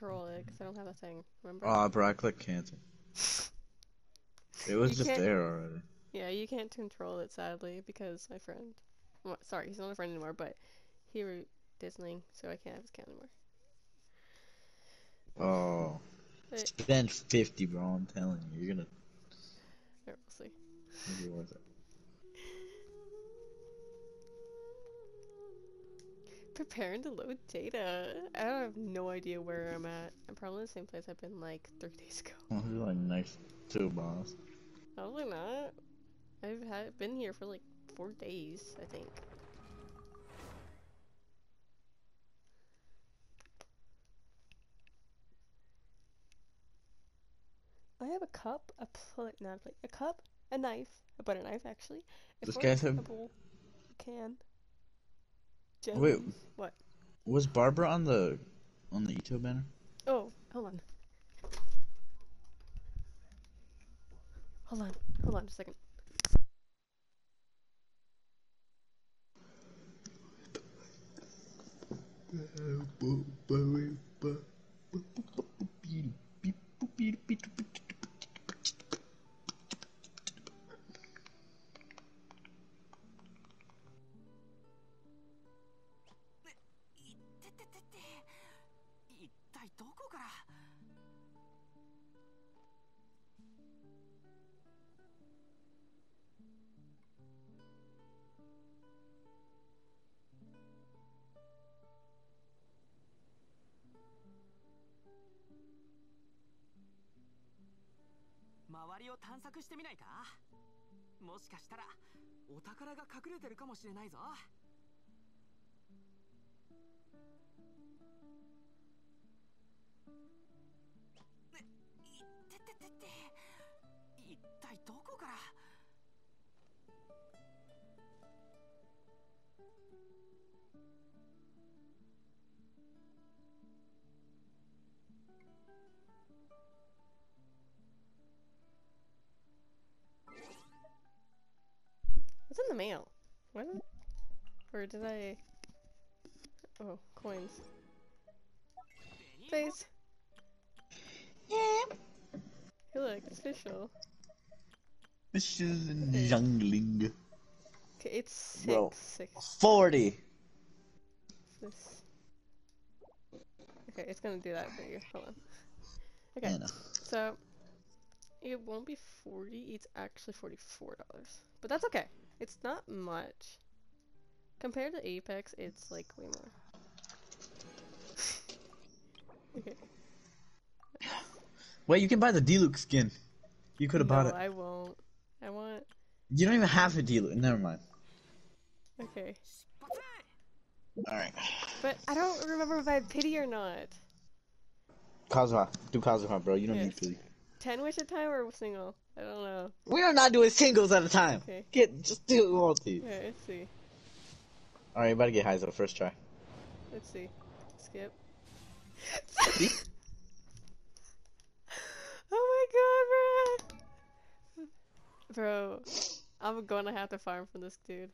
control it because I don't have a thing. Remember? Oh, bro, I clicked cancel. It was You just can't- there already. Yeah, you can't control it sadly because my friend. Well, sorry, he's not a friend anymore, but he wrote Disney, so I can't have his account anymore. Oh. But Spend 50, bro. I'm telling you. You're gonna alright, we'll see. it'll be worth it. Preparing to load data. I have no idea where I'm at. I'm probably in the same place I've been like three days ago. Oh, you're like next to boss. Probably not. I've had been here for like four days, I think. I have a cup, a plate, not a plate, a cup, a knife, a butter knife actually. A This fork, guy's a bowl, a can. Wait. What? Was Barbara on the on the Itto banner? Oh, hold on. Hold on, hold on just a second.「りを探索してみないか？もしかしたらお宝が隠れてるかもしれないぞ。いってててて一体どこから「the mail? What? Or did I? Oh, coins. Please. Yeah. Hey, look, it's official. This is jungling. Okay, it's six. Bro. Six. 40. This. Okay, it's gonna do that for you. Hold on. Okay, Yeah, so it won't be forty. It's actually forty-four dollars, but that's okay. It's not much compared to Apex. It's like way more. okay. Wait, you can buy the Deluxe skin. You could have no, bought it. I won't. I want. You don't even have a Deluxe. Never mind. Okay, Alright. but I don't remember if I had pity or not. Kazuha. Do Kazuha, bro. You don't Yes. need to. Ten wish at a time or single? I don't know. We are not doing singles at a time. Okay. Get just do multi. Okay, let's see. Alright, you better get high Heizou first try. Let's see. Skip. Oh my god, bro! Bro, I'm gonna have to farm from this dude.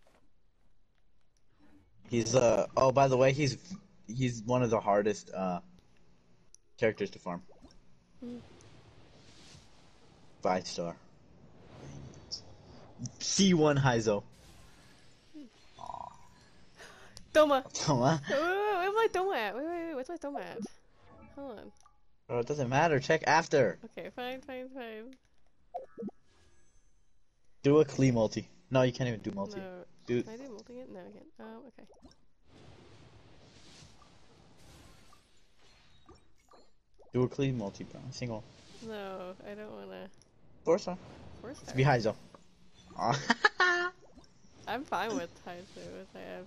He's uh oh by the way he's he's one of the hardest uh characters to farm. Hmm. Five star. C one Heizou. Thoma! On. Wait, wait, wait, where's my Thoma at? Wait, wait, wait, where's my Thoma at? Hold on. Bro, it doesn't matter. Check after. Okay, fine, fine, fine. Do a Klee multi. No, you can't even do multi. No. Do Can I do multi it? No, I can't. Um, okay. do a Klee multi, bro. Single. No, I don't wanna Four star. It's be Heizou. Aw. I'm fine with Haizu if I have.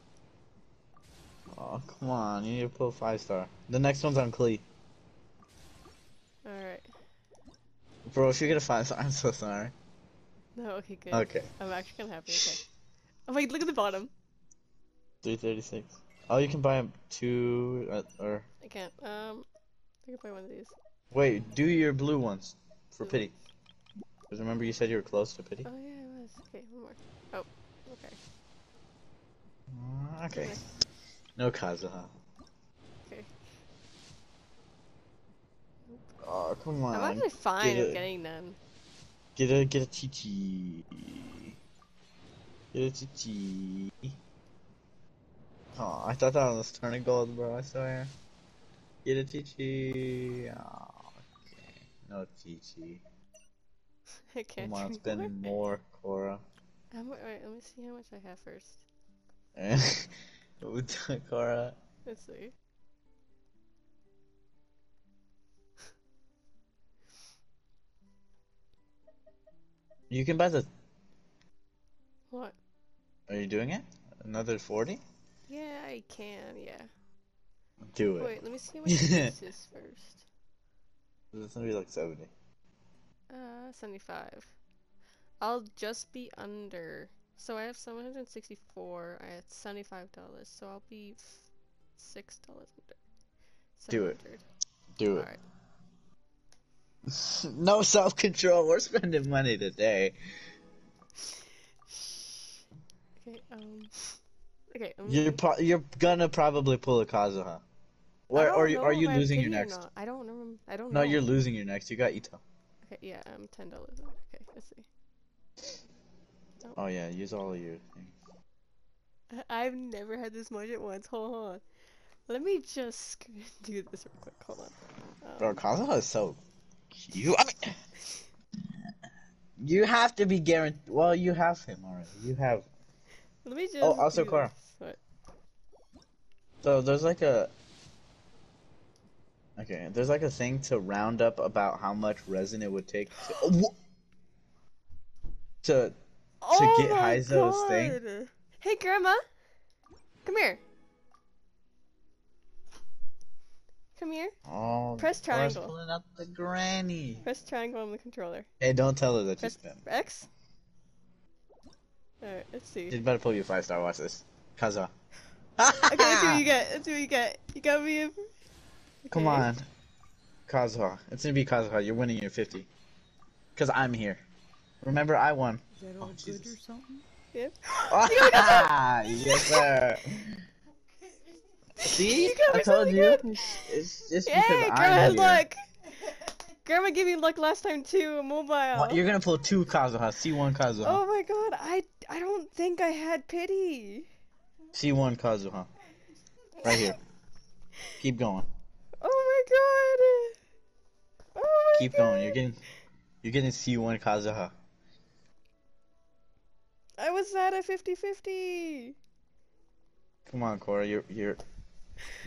oh come on, you need to pull five star. The next one's on Klee. Alright. Bro, if you get a five star, I'm so sorry. No, okay, good. Okay. I'm actually kinda happy. Okay. Oh wait, look at the bottom. 336. Oh, you can buy them two, uh, or I can't. Um, I can buy one of these. wait, do your blue ones for Blue pity. Because remember you said you were close to pity. Oh yeah, I was. Okay, one more. Oh, okay. Uh, okay. Okay. No Kazuha. Okay. Oh, come on. I'm actually fine get with it. getting them. Get a get a Chi Get a Chi Oh, I thought that was turning gold, bro. I swear. Get a Chi Oh, okay. No Chi I can't Come on, spend more. Cora. How mu- Alright, let me see how much I have first. Cora. Let's see. You can buy the. What? Are you doing it? Another 40? Yeah, I can, yeah. Do it. Wait, let me see how much this is first. It's gonna be like 70. Uh, 75. I'll just be under. So I have 764. I had $75, so I'll be f- $6 under. Do it. 700. Do it. Alright. no self control. We're spending money today. Okay, um. Okay, I'm You're pro- you're gonna probably pull a Kazuha. Or, or you- are you losing your next? I don't know. I don't No, know. you're losing your next. You got Itto. Okay, yeah, I'm $10. Okay, let's see. Oh yeah, use all of your things. I- I've never had this much at once. Hold on. Let me just do this real quick. Hold on. Bro, Um, Kazuha is so cute. I mean, you have to be guaranteed. Well, you have him already. You have. let me just. Oh, also, do Cora. What? So there's like a. Okay, there's like a thing to round up about how much resin it would take to. Oh, wha- to oh get Heizou's thing? Hey, Grandma. Come here. Come here. oh, Press triangle. pulling up the granny. Press triangle on the controller. Hey, don't tell her that you Press spent. X. Alright, let's see. You better pull your five star. Watch this. Kazuha. Okay, let's see what you get. Let's see what you get. You got me a... Come Okay. on. Kazuha. It's gonna be Kazuha. You're winning your 50. Because I'm here. Remember, I won. Is that Oh, good Jesus. or something? Yep. yes, sir. See? I told you. good. It's just Yay, because Grandma I'm has here. luck. Grandma gave me luck last time too. Mobile. What, you're gonna pull two Kazuha. C1 Kazuha. Oh my god, I I don't think I had pity. C1 Kazuha. Right here. Keep going. Oh my god. Oh my Keep god. going. You're getting. You're getting C1 Kazuha. I was at a 50-50. Come on, Cora. You're you're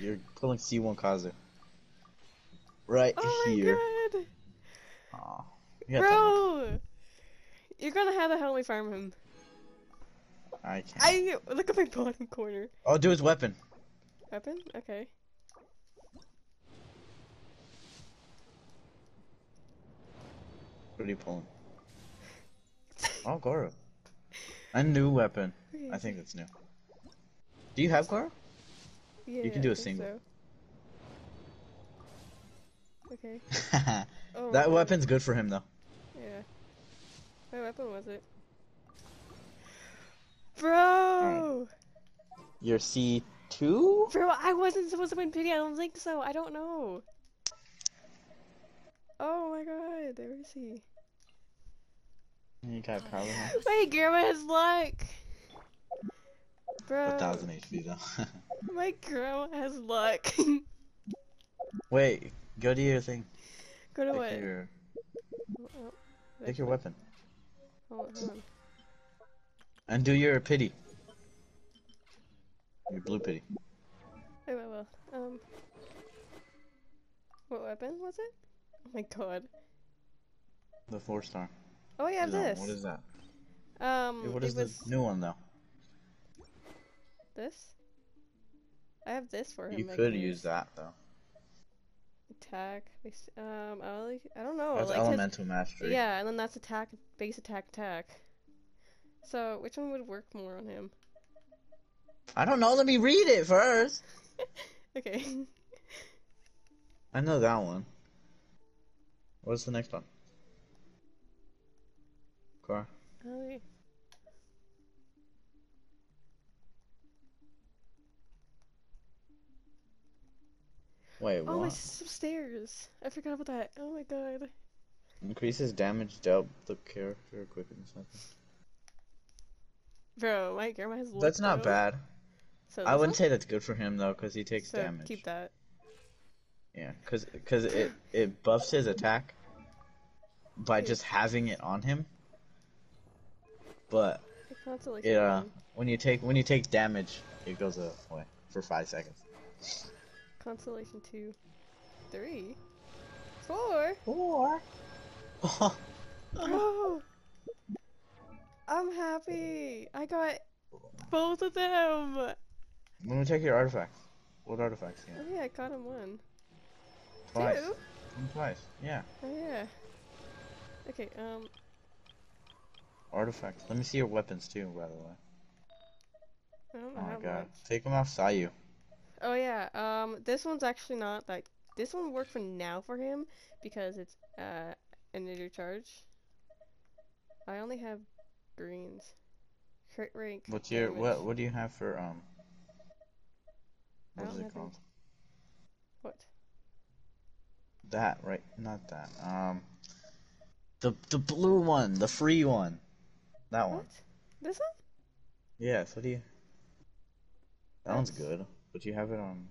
you're pulling C1 Kazu. Right Oh my here. god. Aw. You got time. Bro. You're gonna have to help me farm him. I can't. I look at my bottom corner. Oh, do his weapon. Weapon? Okay. What are you pulling? Oh, Gorou. A new weapon. I think it's new. Do you have Gorou? Yeah, you can do I a think single. so. Okay. Oh, that Oh, okay. weapon's good for him though. Yeah. What weapon was it? Bro! Your C2? Bro, I wasn't supposed to win pity. I don't think so. I don't know. Oh my god, where is he? You got Carla. My grandma has luck! Bro, A thousand HP though. my grandma has luck. Wait, go to your thing. Go to Pick what? your, Oh, pick your weapon. Hold on, hold. And do your pity. Your blue pity. Wait, wait, wait. Um. What weapon was it? Oh my god. The four star. Oh, I have No, this. What is that? Um, Hey, what is was the new one though? this. I have this for him. You could use that though. Attack. base- Um, I, only, I don't know. That's like his- elemental mastery. Yeah, and then that's attack, base attack, attack. So, which one would work more on him? I don't know. Let me read it first. Okay. I know that one. What's the next one? Car. okay. Wait, Oh, my what? sister's upstairs. I forgot about that. Oh my god. Increases damage dealt the character equipment something. Bro, my grandma has. That's not Lithro. bad. So I wouldn't one? say that's good for him though, because he takes So damage. Keep that. Yeah, because cause it it buffs his attack by just having it on him. But it uh when you take when you take damage, it goes away for five seconds. Consolation two, three, four. Four. Bro, I'm happy. I got both of them. Oh Let me check your artifacts. What artifacts? Yeah, yeah, I got him one. twice. Two. Twice. Yeah, Oh yeah. Okay. Um. Artifacts. Let me see your weapons too, by the way. Oh my god, much. take them off Sayu. Oh yeah. Um. This one's actually not like. This one worked for now for him because it's uh energy charge. I only have greens. Crit rank. What's your damage. what? What do you have for um? What is it called? What? That right? Not that. Um, the the blue one, the free one. That one. This one? Yeah, so do you? That one's good, but you have it on.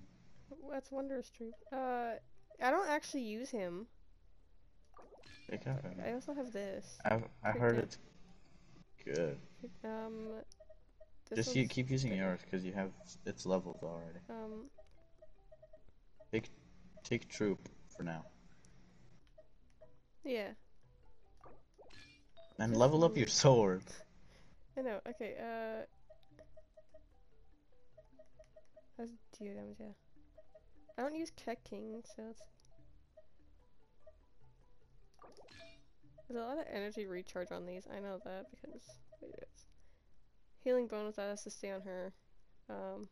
That's Wondrous Troop. Uh, I don't actually use him. Pick up. it. I also have this. I've, I Pick heard it. it's good. Um. Just you keep using better. yours because you have it's leveled already. Um. take Take troop for now, Yeah. And level up your sword. I know. Okay. Uh. That's deal damage. Yeah. I don't use Keck so it's. There's a lot of energy recharge on these. I know that because healing bonus that has to stay on her. Um.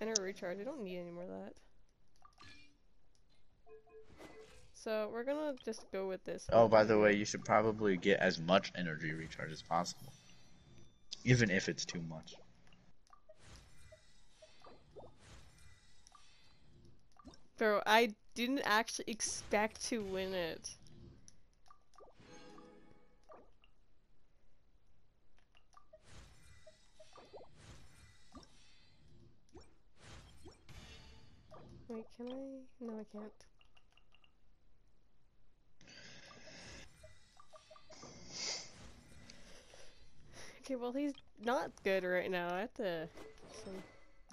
And her recharge. I don't need any more of that. So we're gonna just go with this. Oh, by the way, you should probably get as much energy recharge as possible, even if it's too much. Bro, I didn't actually expect to win it. Wait, can I? No, I can't. Okay, well he's not good right now. I have to. So,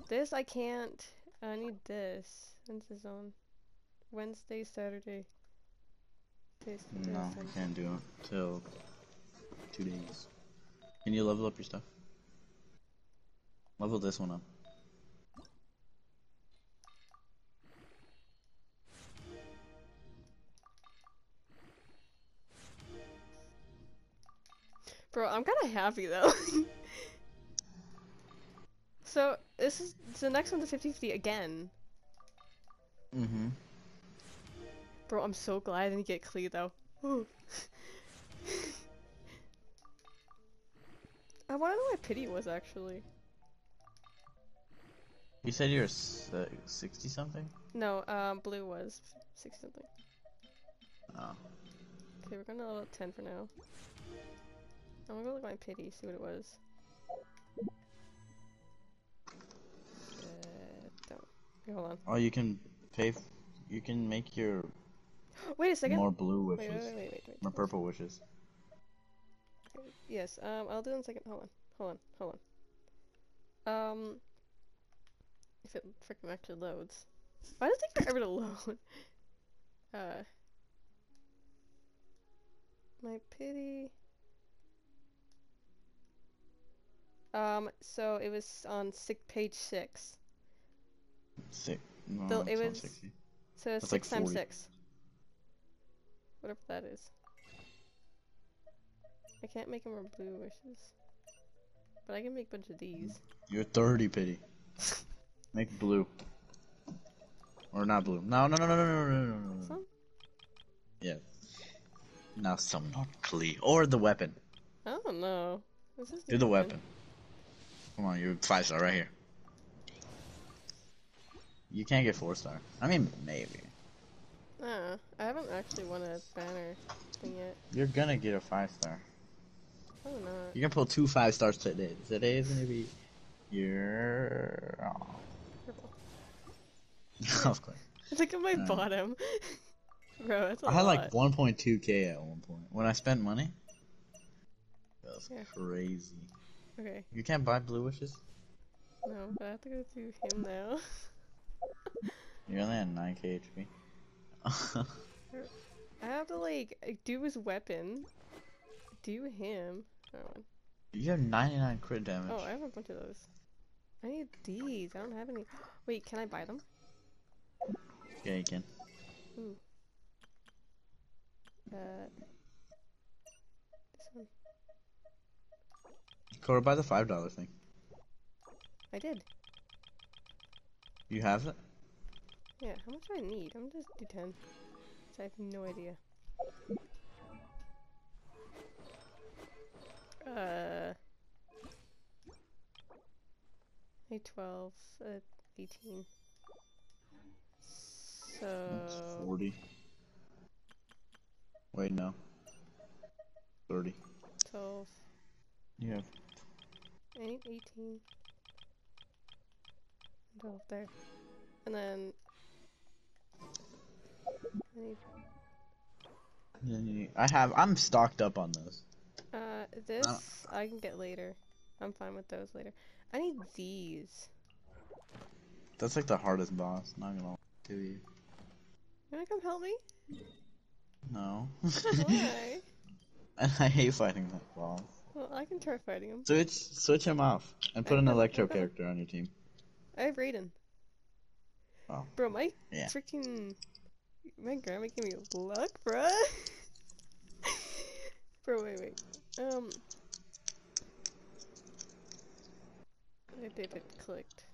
this I can't. I need this. When's this on? Wednesday, Saturday. No, I can't do it till two days. Can you level up your stuff? Level this one up. Bro, I'm kind of happy though. so this is so the next one's a 50-50 again. Mm-hmm. Bro, I'm so glad I didn't get Klee though. I want to know what pity was actually. You said you're sixty something. No, um, blue was 60 something. Oh. Okay, we're gonna level 10 for now. I'm gonna go look at my pity, see what it was. Uh, hold on. Oh, you can pay. You can make your Wait a second. more blue wishes, wait, wait, wait, wait, wait. more purple wishes. Yes, um, I'll do it in a second. Hold on, hold on, hold on. Um, if it freaking actually loads. Why does it take forever to load? Uh, my pity. Um, so it was on sick page six. Six. No, Though it was- 60. So That's six like times six. Whatever that is. I can't make more blue wishes. But I can make a bunch of these. You're 30, pity. Make blue. Or not blue. No, no, no, no, no, no, no, no, no. Some? Yeah. Now some not Klee. Or the weapon. I don't know. Do the weapon. Come on, you're five star right here. You can't get four star. I mean, maybe. Uh, I haven't actually won a banner thing yet. You're gonna get a five star. Oh, not. You can pull two five stars today. Today is gonna be your. Oh. Of course. Look at my Uh. bottom. Bro, that's a I had lot. like 1.2k at one point when I spent money. That was Yeah. crazy. Okay, You can't buy blue wishes. no, but I have to go through him now. You're only at 9k HP. I have to like do his weapon, do him. Oh, you have 99 crit damage. oh, I have a bunch of those. I need these. I don't have any. Wait, can I buy them? Yeah, you can. Uh, this one. Cora, buy the five dollar thing. I did. You have it. Yeah. How much do I need? I'm just do ten. 'cause I have no idea. Uh. A twelve, uh, eighteen. That's So 40. Wait, no. 30. twelve. You have. I need 18. 12 there. And then. I need. I have. I'm stocked up on those. Uh, this I can get later. I'm fine with those later. I need these. That's like the hardest boss. Not gonna lie to you. You wanna come help me? No. Why? and I hate fighting that boss. Well, I can try fighting him. Switch, switch him off, and put an electro character on your team. I have Raiden. Oh. Bro, my Yeah. freaking. My grandma gave me luck, bruh. Bro, wait, wait. Um. If it clicked.